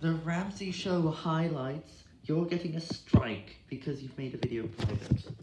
The Ramsey Show highlights, you're getting a strike because you've made a video private.